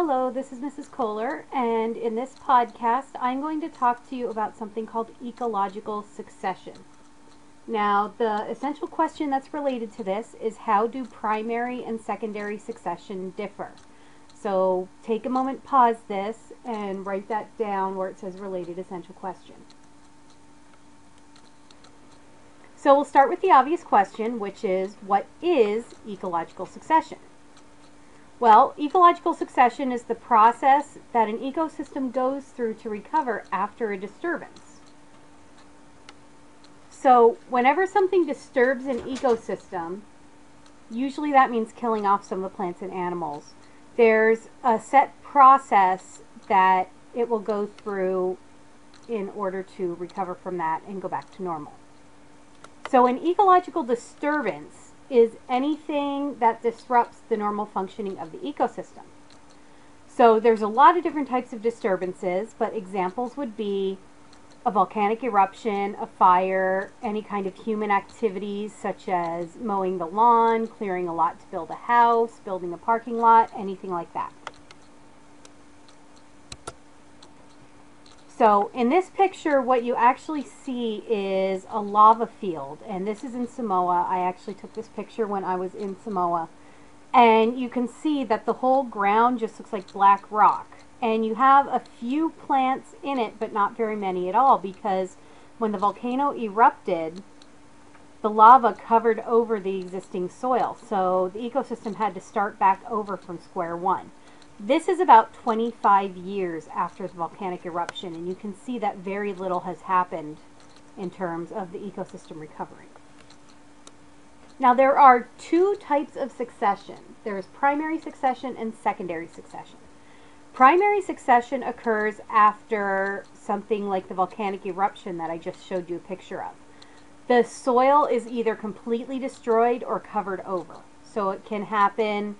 Hello, this is Mrs. Kohler, and in this podcast, I'm going to talk to you about something called ecological succession. Now, the essential question that's related to this is how do primary and secondary succession differ? So take a moment, pause this, and write that down where it says related essential question. So we'll start with the obvious question, which is what is ecological succession? Well, ecological succession is the process that an ecosystem goes through to recover after a disturbance. So, whenever something disturbs an ecosystem, usually that means killing off some of the plants and animals. There's a set process that it will go through in order to recover from that and go back to normal. So, an ecological disturbance is anything that disrupts the normal functioning of the ecosystem. So there's a lot of different types of disturbances, but examples would be a volcanic eruption, a fire, any kind of human activities such as mowing the lawn, clearing a lot to build a house, building a parking lot, anything like that. So in this picture, what you actually see is a lava field, and this is in Samoa. I actually took this picture when I was in Samoa. And you can see that the whole ground just looks like black rock. And you have a few plants in it, but not very many at all, because when the volcano erupted, the lava covered over the existing soil. So the ecosystem had to start back over from square one. This is about 25 years after the volcanic eruption, and you can see that very little has happened in terms of the ecosystem recovering. Now, there are two types of succession. There is primary succession and secondary succession. Primary succession occurs after something like the volcanic eruption that I just showed you a picture of. The soil is either completely destroyed or covered over. So it can happen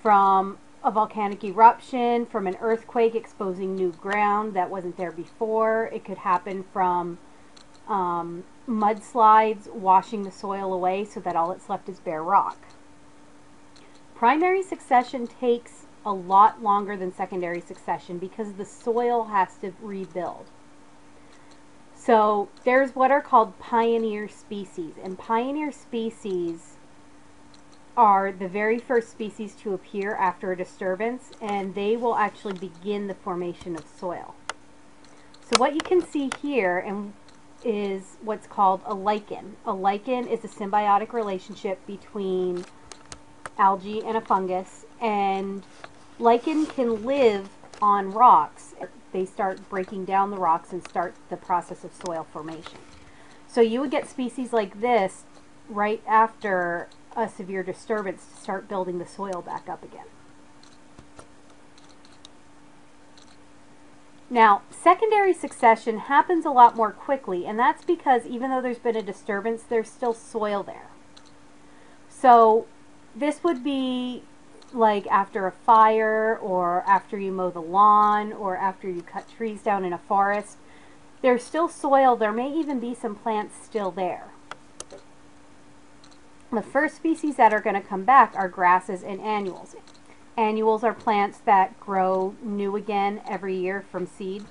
from a volcanic eruption, from an earthquake exposing new ground that wasn't there before. It could happen from um, mudslides washing the soil away so that all that's left is bare rock. Primary succession takes a lot longer than secondary succession because the soil has to rebuild. So there's what are called pioneer species, and pioneer species are the very first species to appear after a disturbance, and they will actually begin the formation of soil. So what you can see here and is what's called a lichen. A lichen is a symbiotic relationship between algae and a fungus, and lichen can live on rocks. They start breaking down the rocks and start the process of soil formation. So you would get species like this right after a severe disturbance to start building the soil back up again. Now, secondary succession happens a lot more quickly, and that's because even though there's been a disturbance, there's still soil there. So, this would be like after a fire, or after you mow the lawn, or after you cut trees down in a forest. There's still soil, there may even be some plants still there. The first species that are going to come back are grasses and annuals. Annuals are plants that grow new again every year from seed.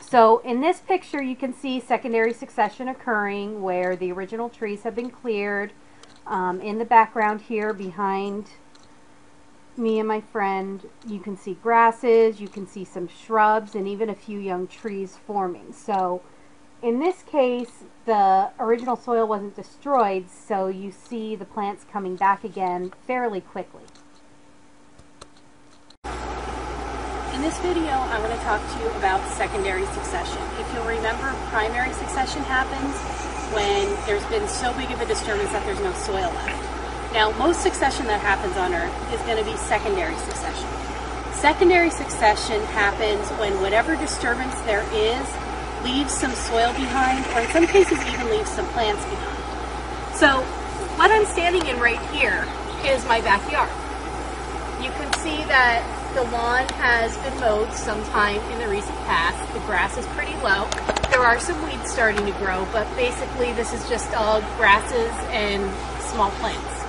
So in this picture you can see secondary succession occurring where the original trees have been cleared. Um, in the background here behind me and my friend you can see grasses, you can see some shrubs and even a few young trees forming. So in this case, the original soil wasn't destroyed, so you see the plants coming back again fairly quickly. In this video, I want to talk to you about secondary succession. If you'll remember, primary succession happens when there's been so big of a disturbance that there's no soil left. Now, most succession that happens on Earth is going to be secondary succession. Secondary succession happens when whatever disturbance there is leaves some soil behind, or in some cases even leaves some plants behind. So what I'm standing in right here is my backyard. You can see that the lawn has been mowed sometime in the recent past. The grass is pretty low. There are some weeds starting to grow, but basically this is just all grasses and small plants.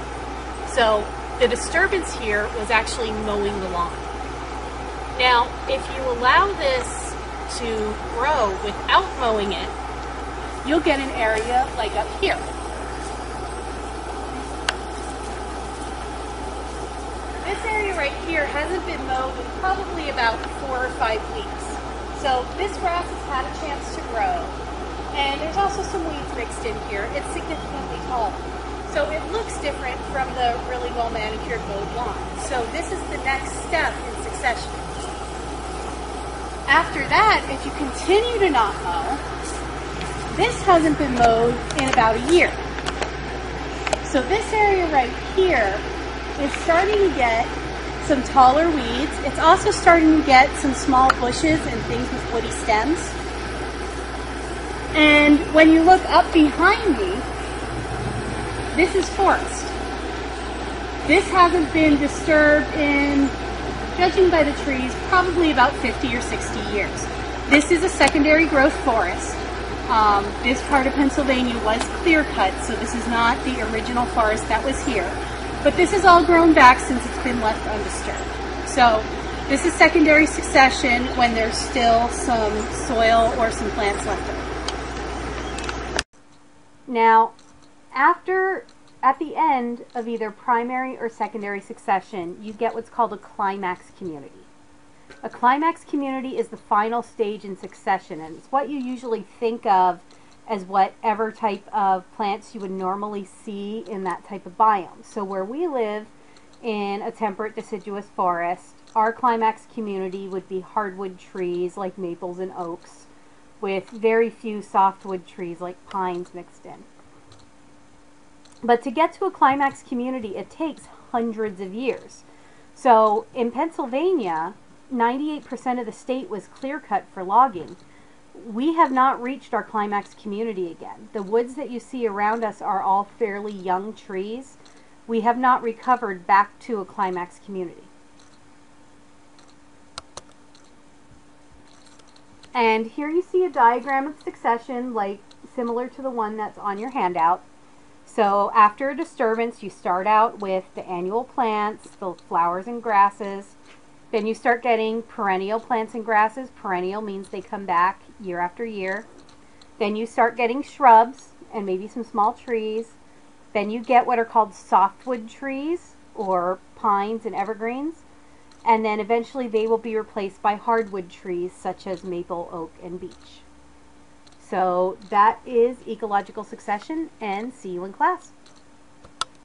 So The disturbance here was actually mowing the lawn. Now, if you allow this to grow without mowing it, you'll get an area like up here. This area right here hasn't been mowed in probably about four or five weeks. So this grass has had a chance to grow. And there's also some weeds mixed in here. It's significantly taller. So it looks different from the really well manicured mowed lawn. So this is the next step in succession. After that, if you continue to not mow, this hasn't been mowed in about a year. So this area right here is starting to get some taller weeds. It's also starting to get some small bushes and things with woody stems. And when you look up behind me, this is forest. This hasn't been disturbed in, judging by the trees, probably about 50 or 60 years. This is a secondary growth forest. Um, this part of Pennsylvania was clear cut, so this is not the original forest that was here. But this is all grown back since it's been left undisturbed. So this is secondary succession when there's still some soil or some plants left over. Now, after, at the end of either primary or secondary succession, you get what's called a climax community. A climax community is the final stage in succession, and it's what you usually think of as whatever type of plants you would normally see in that type of biome. So where we live in a temperate deciduous forest, our climax community would be hardwood trees like maples and oaks with very few softwood trees like pines mixed in. But to get to a climax community, it takes hundreds of years. So in Pennsylvania, 98% of the state was clear cut for logging. We have not reached our climax community again. The woods that you see around us are all fairly young trees. We have not recovered back to a climax community. And here you see a diagram of succession like similar to the one that's on your handout. So after a disturbance, you start out with the annual plants, the flowers and grasses. Then you start getting perennial plants and grasses. Perennial means they come back year after year. Then you start getting shrubs and maybe some small trees. Then you get what are called softwood trees or pines and evergreens. And then eventually they will be replaced by hardwood trees such as maple, oak, and beech. So that is ecological succession and see you in class.